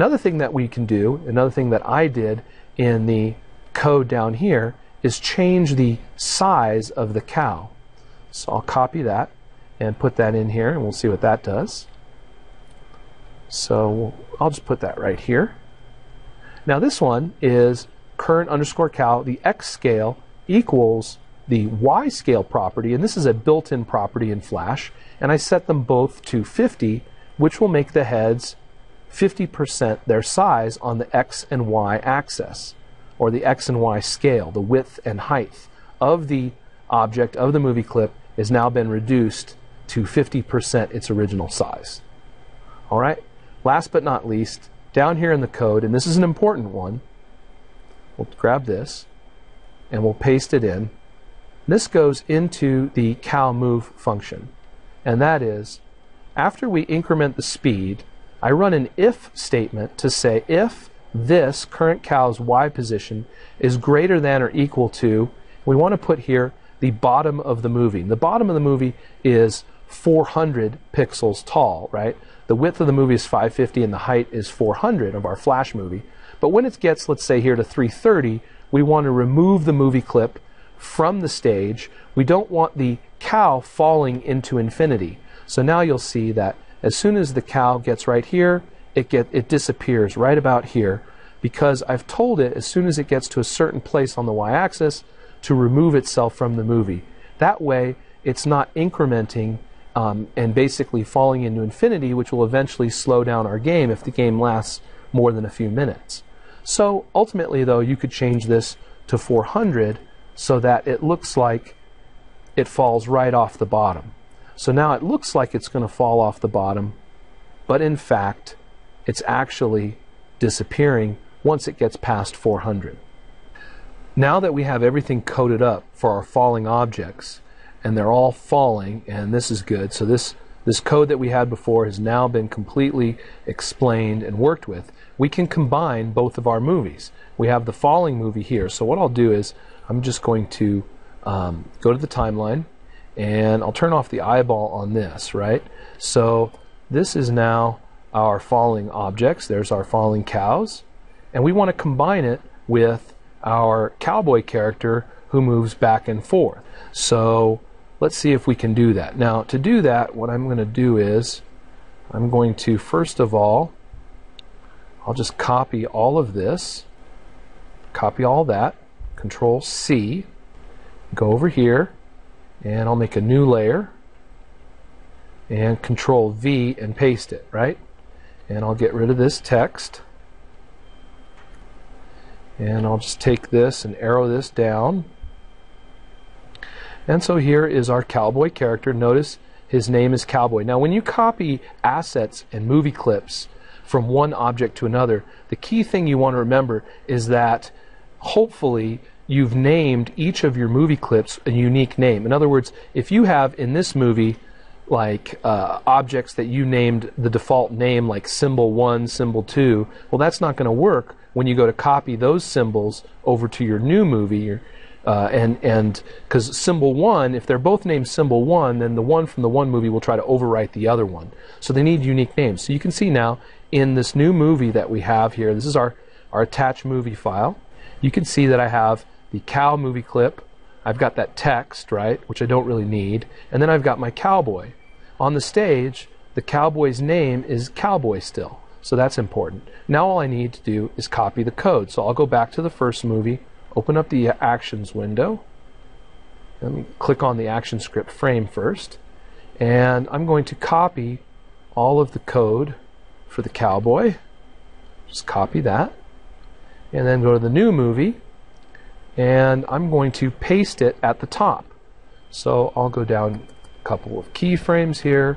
Another thing that we can do, another thing that I did in the code down here, is change the size of the cow. So I'll copy that and put that in here, and we'll see what that does. So I'll just put that right here. Now this one is current underscore cow. The x scale equals the y scale property, and this is a built-in property in Flash, and I set them both to 50, which will make the heads 50% their size on the x and y axis, or the x and y scale, the width and height of the object of the movie clip has now been reduced to 50% its original size. All right, last but not least, down here in the code, and this is an important one, we'll grab this and we'll paste it in. This goes into the cow move function, and that is after we increment the speed, I run an if statement to say if this current cow's y position is greater than or equal to, we want to put here the bottom of the movie. The bottom of the movie is 400 pixels tall, right? The width of the movie is 550 and the height is 400 of our flash movie. But when it gets, let's say here to 330, we want to remove the movie clip from the stage. We don't want the cow falling into infinity. So now you'll see that as soon as the cow gets right here, it get it disappears right about here because I've told it as soon as it gets to a certain place on the y-axis to remove itself from the movie. That way, it's not incrementing um, and basically falling into infinity, which will eventually slow down our game if the game lasts more than a few minutes. So ultimately, though, you could change this to 400 so that it looks like it falls right off the bottom. So now it looks like it's going to fall off the bottom, but in fact, it's actually disappearing once it gets past 400. Now that we have everything coded up for our falling objects, and they're all falling, and this is good. So this this code that we had before has now been completely explained and worked with. We can combine both of our movies. We have the falling movie here. So what I'll do is I'm just going to um, go to the timeline and I'll turn off the eyeball on this, right? So this is now our falling objects. There's our falling cows. And we want to combine it with our cowboy character who moves back and forth. So let's see if we can do that. Now, to do that, what I'm going to do is I'm going to, first of all, I'll just copy all of this, copy all that, Control C, go over here, and I'll make a new layer, and Control V and paste it, right? And I'll get rid of this text, and I'll just take this and arrow this down, and so here is our cowboy character. Notice his name is Cowboy. Now, when you copy assets and movie clips from one object to another, the key thing you want to remember is that hopefully you've named each of your movie clips a unique name. In other words, if you have in this movie like uh, objects that you named the default name like symbol 1, symbol 2, well, that's not going to work when you go to copy those symbols over to your new movie, uh, and and because symbol one, if they're both named symbol one, then the one from the one movie will try to overwrite the other one. So they need unique names. So you can see now in this new movie that we have here, this is our our attached movie file. You can see that I have the cow movie clip. I've got that text right, which I don't really need, and then I've got my cowboy. On the stage, the cowboy's name is Cowboy still. So that's important. Now all I need to do is copy the code. So I'll go back to the first movie open up the uh, actions window. Let me click on the action script frame first. And I'm going to copy all of the code for the cowboy. Just copy that. And then go to the new movie. And I'm going to paste it at the top. So I'll go down a couple of keyframes here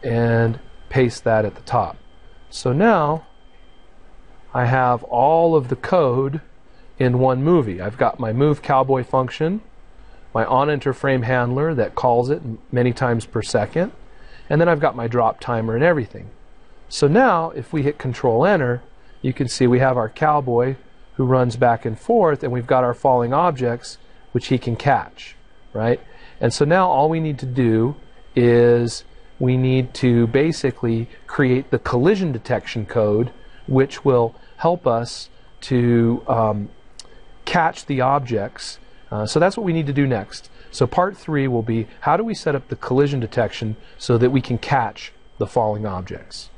and paste that at the top. So now I have all of the code in one movie. I've got my move cowboy function, my on enter frame handler that calls it many times per second, and then I've got my drop timer and everything. So now, if we hit control enter, you can see we have our cowboy who runs back and forth, and we've got our falling objects which he can catch, right? And so now all we need to do is we need to basically create the collision detection code which will help us to um, catch the objects. Uh, so that's what we need to do next. So part three will be how do we set up the collision detection so that we can catch the falling objects.